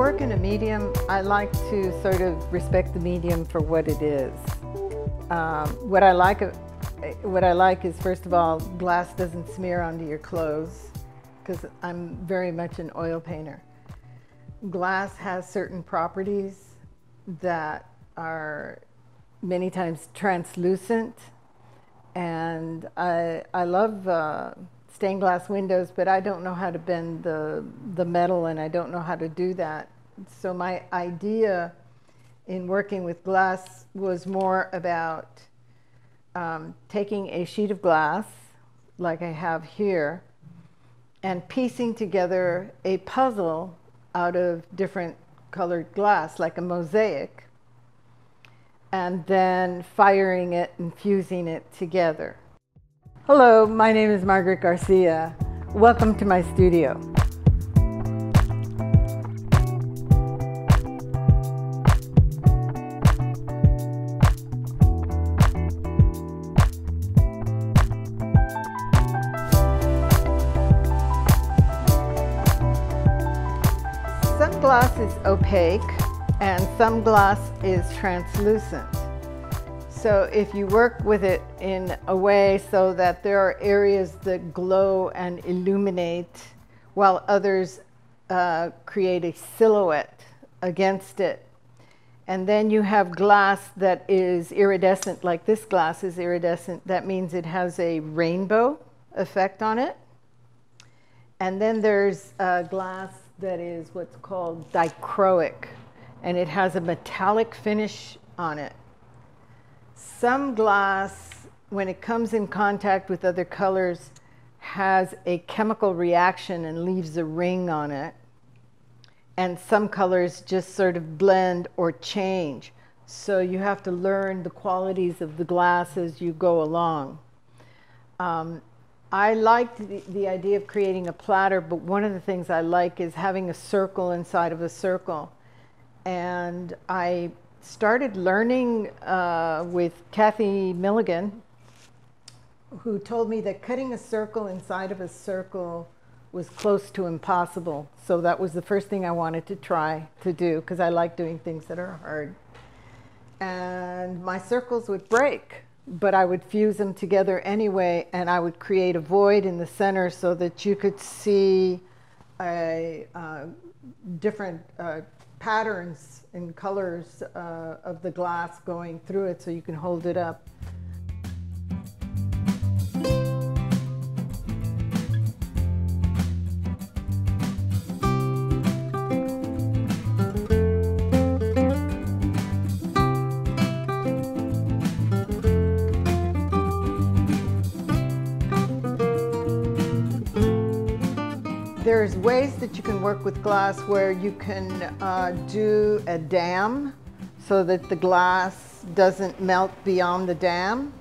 work in a medium, I like to sort of respect the medium for what it is. Um, what I like what I like is first of all, glass doesn't smear onto your clothes because I'm very much an oil painter. Glass has certain properties that are many times translucent and I, I love uh, stained glass windows, but I don't know how to bend the, the metal and I don't know how to do that. So my idea in working with glass was more about um, taking a sheet of glass, like I have here, and piecing together a puzzle out of different colored glass, like a mosaic, and then firing it and fusing it together. Hello, my name is Margaret Garcia. Welcome to my studio. Some glass is opaque and some glass is translucent. So if you work with it in a way so that there are areas that glow and illuminate while others uh, create a silhouette against it. And then you have glass that is iridescent, like this glass is iridescent. That means it has a rainbow effect on it. And then there's glass that is what's called dichroic, and it has a metallic finish on it. Some glass, when it comes in contact with other colors, has a chemical reaction and leaves a ring on it. And some colors just sort of blend or change. So you have to learn the qualities of the glass as you go along. Um, I liked the, the idea of creating a platter, but one of the things I like is having a circle inside of a circle. And I started learning uh, with Kathy Milligan, who told me that cutting a circle inside of a circle was close to impossible. So that was the first thing I wanted to try to do because I like doing things that are hard. And my circles would break but I would fuse them together anyway, and I would create a void in the center so that you could see a, uh, different uh, patterns and colors uh, of the glass going through it so you can hold it up. That you can work with glass where you can uh, do a dam so that the glass doesn't melt beyond the dam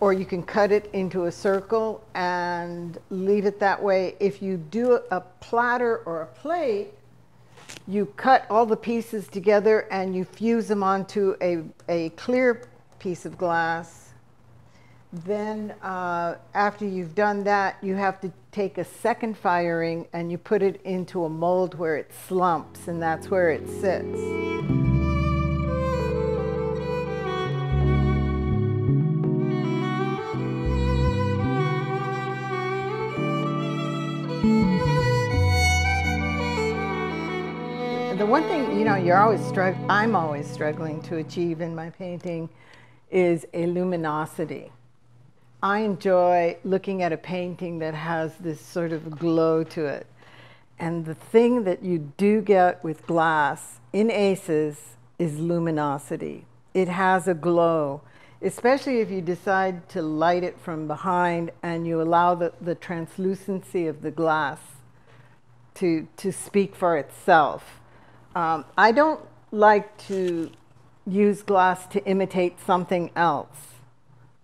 or you can cut it into a circle and leave it that way. If you do a platter or a plate, you cut all the pieces together and you fuse them onto a, a clear piece of glass then uh, after you've done that, you have to take a second firing and you put it into a mold where it slumps and that's where it sits. The one thing, you know, you're always struggling, I'm always struggling to achieve in my painting is a luminosity. I enjoy looking at a painting that has this sort of glow to it. And the thing that you do get with glass in ACES is luminosity. It has a glow, especially if you decide to light it from behind and you allow the, the translucency of the glass to, to speak for itself. Um, I don't like to use glass to imitate something else.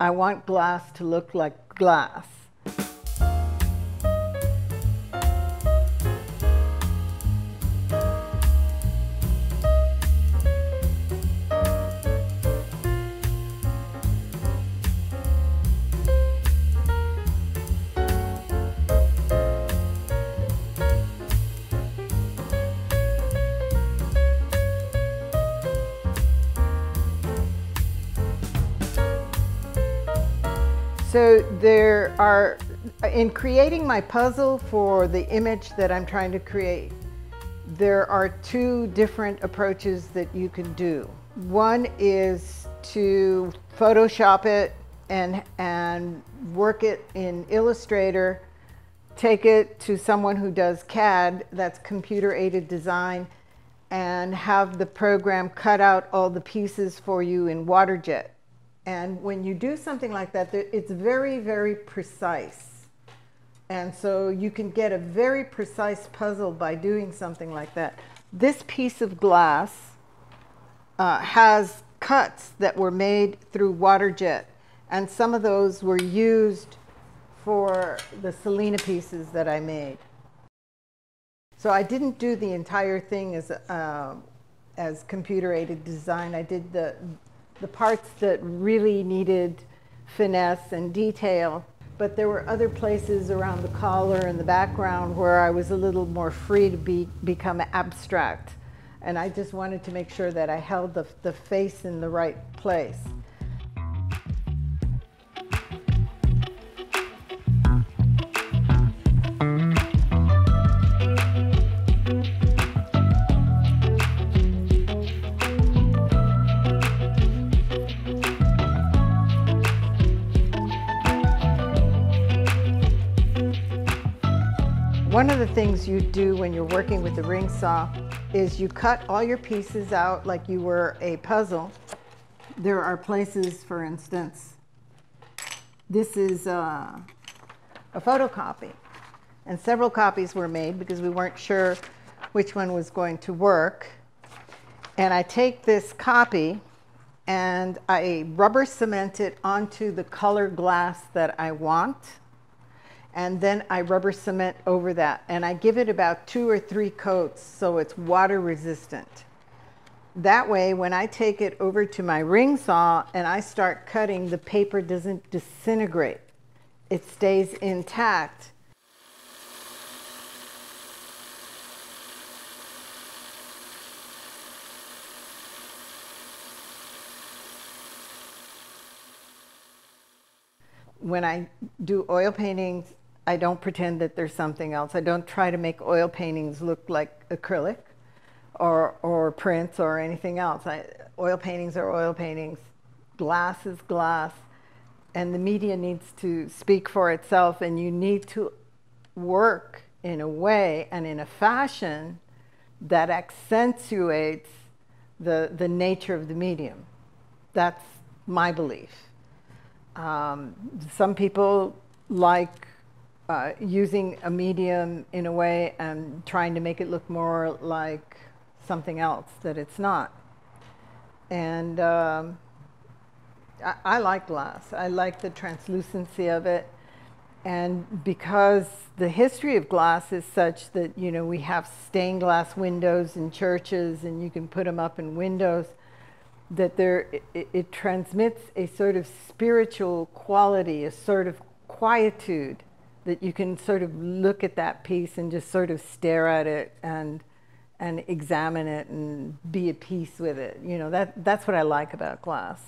I want glass to look like glass. So there are, in creating my puzzle for the image that I'm trying to create, there are two different approaches that you can do. One is to Photoshop it and, and work it in Illustrator, take it to someone who does CAD, that's computer aided design, and have the program cut out all the pieces for you in WaterJet. And when you do something like that, it's very, very precise. And so you can get a very precise puzzle by doing something like that. This piece of glass uh, has cuts that were made through water jet. And some of those were used for the Selena pieces that I made. So I didn't do the entire thing as, uh, as computer aided design. I did the, the parts that really needed finesse and detail. But there were other places around the collar and the background where I was a little more free to be, become abstract. And I just wanted to make sure that I held the, the face in the right place. Things you do when you're working with the ring saw is you cut all your pieces out like you were a puzzle. There are places, for instance, this is uh, a photocopy. And several copies were made because we weren't sure which one was going to work. And I take this copy and I rubber cement it onto the color glass that I want and then I rubber cement over that and I give it about two or three coats so it's water resistant. That way when I take it over to my ring saw and I start cutting the paper doesn't disintegrate. It stays intact. When I do oil paintings, I don't pretend that there's something else. I don't try to make oil paintings look like acrylic or, or prints or anything else. I, oil paintings are oil paintings. Glass is glass. And the media needs to speak for itself and you need to work in a way and in a fashion that accentuates the, the nature of the medium. That's my belief. Um, some people like uh, using a medium in a way and trying to make it look more like something else that it's not. And um, I, I, like glass. I like the translucency of it. And because the history of glass is such that, you know, we have stained glass windows in churches and you can put them up in windows, that there, it, it transmits a sort of spiritual quality, a sort of quietude that you can sort of look at that piece and just sort of stare at it and and examine it and be at peace with it. You know, that that's what I like about glass.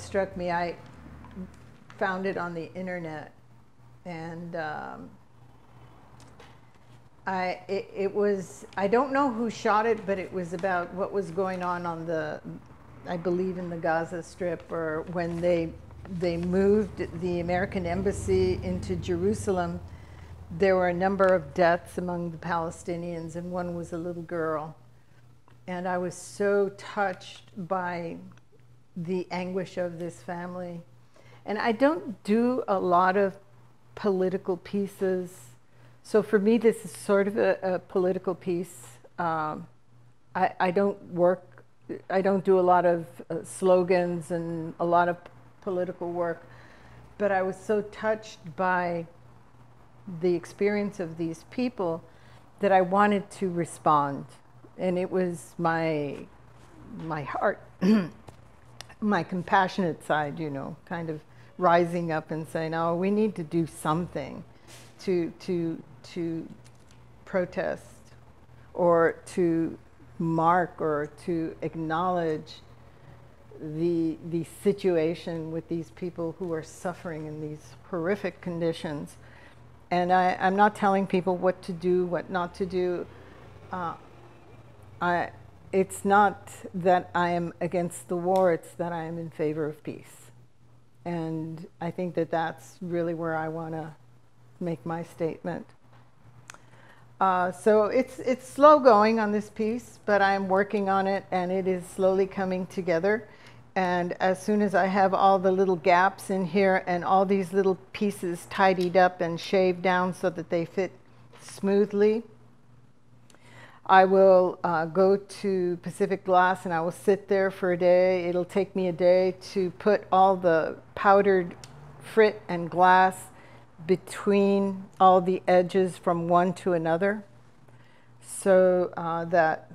Struck me. I found it on the internet, and um, I it, it, was I don't know who shot it, but it was about what was going on on the, I believe in the Gaza Strip, or when they they moved the American embassy into Jerusalem. There were a number of deaths among the Palestinians, and one was a little girl and I was so touched by the anguish of this family. And I don't do a lot of political pieces. So for me, this is sort of a, a political piece. Um, I, I, don't work, I don't do a lot of uh, slogans and a lot of political work. but I was so touched by the experience of these people that I wanted to respond. And it was my, my heart, my compassionate side, you know, kind of rising up and saying, oh, we need to do something to, to, to protest or to mark or to acknowledge the, the situation with these people who are suffering in these horrific conditions. And I, I'm not telling people what to do, what not to do. Uh, I, it's not that I am against the war, it's that I am in favor of peace. And I think that that's really where I want to make my statement. Uh, so it's, it's slow going on this piece, but I'm working on it and it is slowly coming together. And as soon as I have all the little gaps in here and all these little pieces tidied up and shaved down so that they fit smoothly, I will uh, go to Pacific Glass and I will sit there for a day. It'll take me a day to put all the powdered frit and glass between all the edges from one to another so uh, that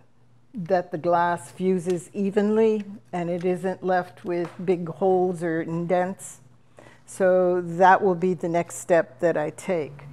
that the glass fuses evenly and it isn't left with big holes or indents. So that will be the next step that I take.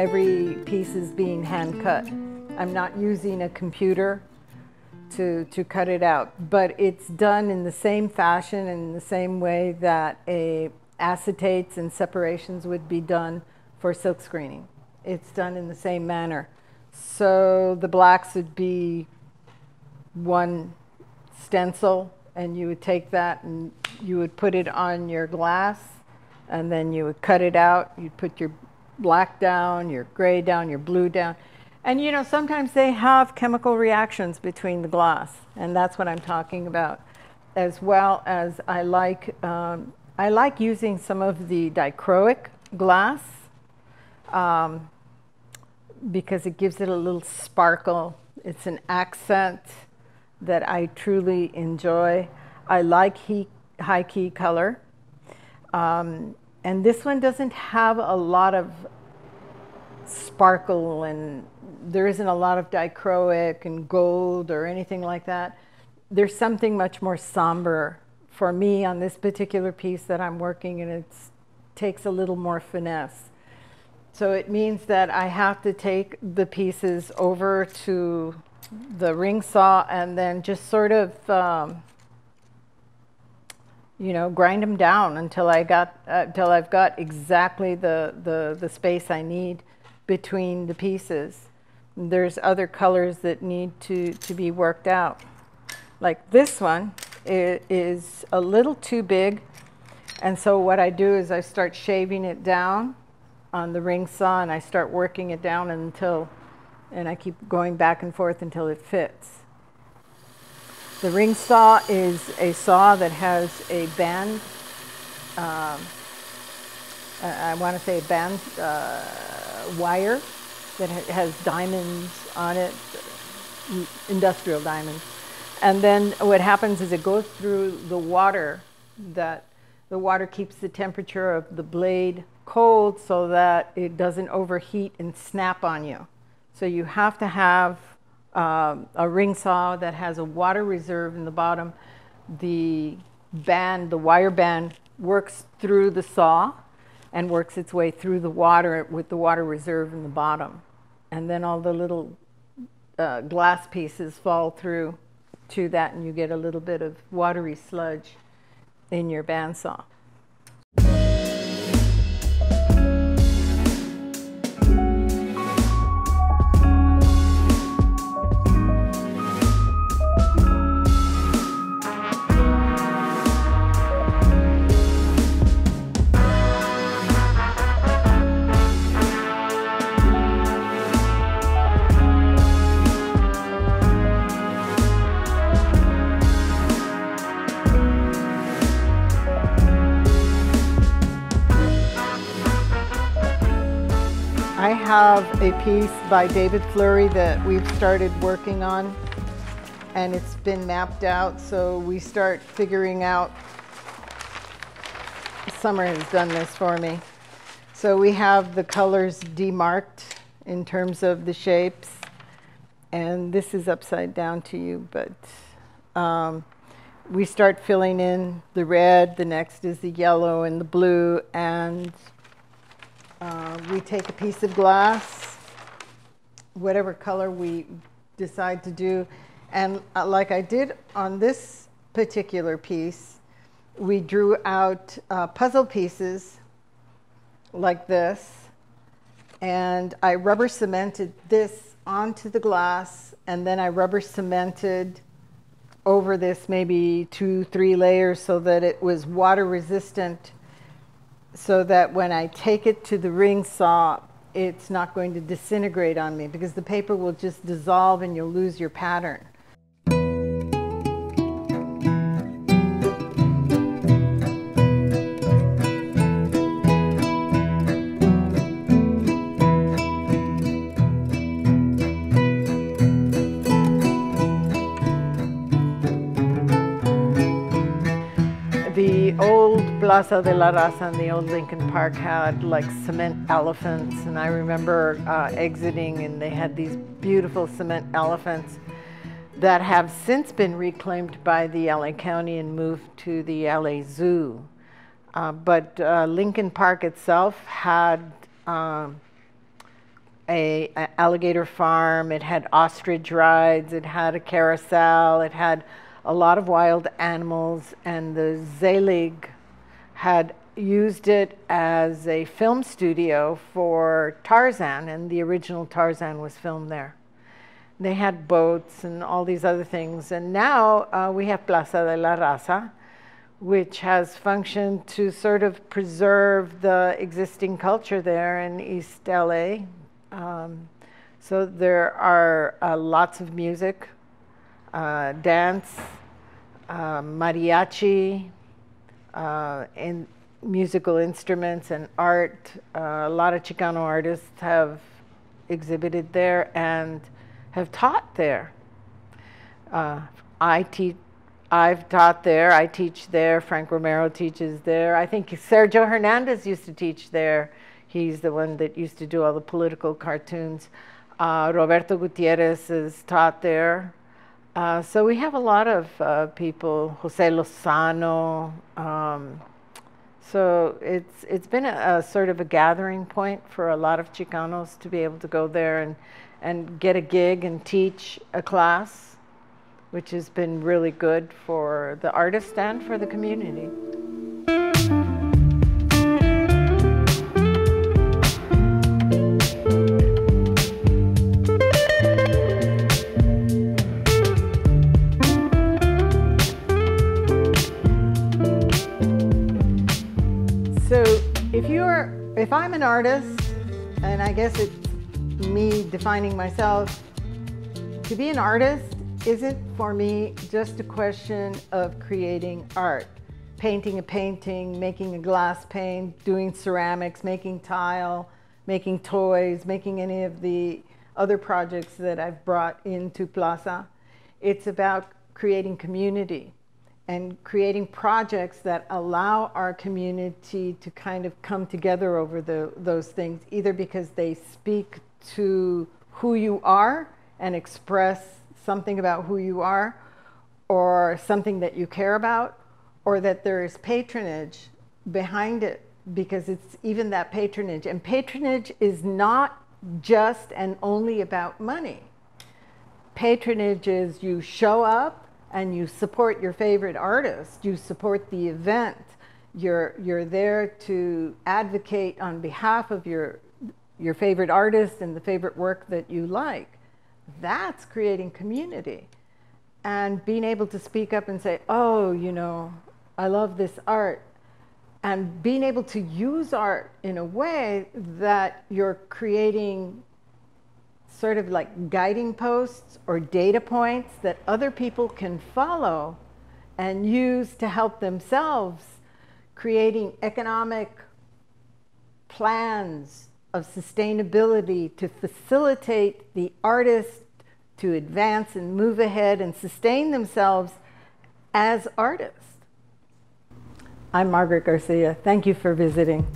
Every piece is being hand cut. I'm not using a computer to, to cut it out, but it's done in the same fashion and in the same way that a acetates and separations would be done for silk screening. It's done in the same manner. So the blacks would be one stencil and you would take that and you would put it on your glass and then you would cut it out. You'd put your black down, your gray down, your blue down. And you know, sometimes they have chemical reactions between the glass, and that's what I'm talking about. As well as I like, um, I like using some of the dichroic glass um, because it gives it a little sparkle. It's an accent that I truly enjoy. I like he, high key color. Um, and this one doesn't have a lot of sparkle and there isn't a lot of dichroic and gold or anything like that. There's something much more somber for me on this particular piece that I'm working and it takes a little more finesse. So it means that I have to take the pieces over to the ring saw and then just sort of um, you know, grind them down until I got uh, until I've got exactly the, the the space I need between the pieces. There's other colors that need to to be worked out. Like this one is a little too big, and so what I do is I start shaving it down on the ring saw, and I start working it down until, and I keep going back and forth until it fits. The ring saw is a saw that has a band, um, I, want to say a band uh, wire that has diamonds on it, industrial diamonds. And then what happens is it goes through the water that the water keeps the temperature of the blade cold so that it doesn't overheat and snap on you. So you have to have um, a ring saw that has a water reserve in the bottom. The band, the wire band, works through the saw and works its way through the water with the water reserve in the bottom. And then all the little uh, glass pieces fall through to that and you get a little bit of watery sludge in your bandsaw. Piece by David Fleury that we've started working on. And it's been mapped out so we start figuring out Summer has done this for me. So we have the colors demarked in terms of the shapes. And this is upside down to you but um, we start filling in the red, the next is the yellow and the blue and uh, we take a piece of glass, whatever color we decide to do, and uh, like I did on this particular piece, we drew out uh, puzzle pieces like this, and I rubber cemented this onto the glass, and then I rubber cemented over this maybe two, three layers so that it was water resistant so that when I take it to the ring saw, it's not going to disintegrate on me because the paper will just dissolve and you'll lose your pattern. Plaza de la Raza in the old Lincoln Park had like cement elephants, and I remember uh, exiting, and they had these beautiful cement elephants that have since been reclaimed by the LA County and moved to the LA Zoo. Uh, but uh, Lincoln Park itself had um, a, a alligator farm. It had ostrich rides. It had a carousel. It had a lot of wild animals, and the Selig had used it as a film studio for Tarzan, and the original Tarzan was filmed there. They had boats and all these other things. And now uh, we have Plaza de la Raza, which has functioned to sort of preserve the existing culture there in East LA. Um, so there are uh, lots of music, uh, dance, uh, mariachi, uh, in musical instruments and art. Uh, a lot of Chicano artists have exhibited there and have taught there. Uh, I teach. I've taught there. I teach there. Frank Romero teaches there. I think Sergio Hernandez used to teach there. He's the one that used to do all the political cartoons. Uh, Roberto Gutierrez has taught there. Uh, so we have a lot of uh, people, Jose Lozano. Um, so it's it's been a, a, sort of a gathering point for a lot of Chicanos to be able to go there and and get a gig and teach a class, which has been really good for the artist and for the community. If I'm an artist, and I guess it's me defining myself, to be an artist isn't for me just a question of creating art. Painting a painting, making a glass pane, doing ceramics, making tile, making toys, making any of the other projects that I've brought into Plaza. It's about creating community and creating projects that allow our community to kind of come together over the, those things, either because they speak to who you are and express something about who you are, or something that you care about, or that there is patronage behind it because it's even that patronage. And patronage is not just and only about money. Patronage is you show up and you support your favorite artist, you support the event, you're, you're there to advocate on behalf of your, your favorite artist and the favorite work that you like. That's creating community. And being able to speak up and say, oh, you know, I love this art. And being able to use art in a way that you're creating sort of like guiding posts or data points that other people can follow and use to help themselves creating economic plans of sustainability to facilitate the artist to advance and move ahead and sustain themselves as artists. I'm Margaret Garcia. Thank you for visiting.